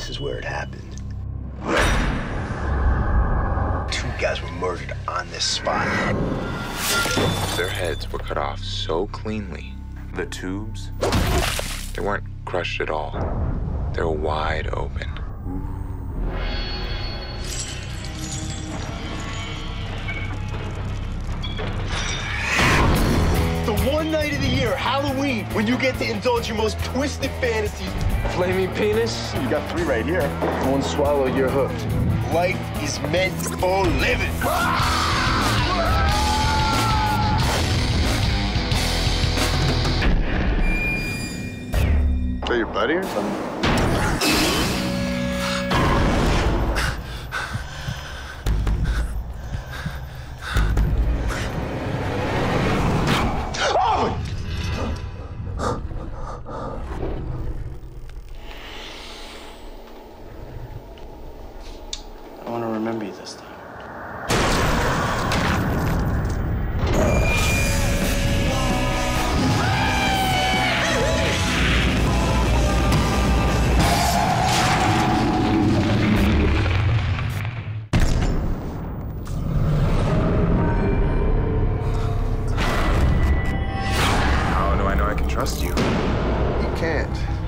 this is where it happened. Two guys were murdered on this spot. Their heads were cut off so cleanly. The tubes? They weren't crushed at all. They were wide open. One night of the year, Halloween, when you get to indulge your most twisted fantasies. Flaming penis? You got three right here. One swallow, you're hooked. Life is meant for living. Is that your buddy or something? Trust you? You can't.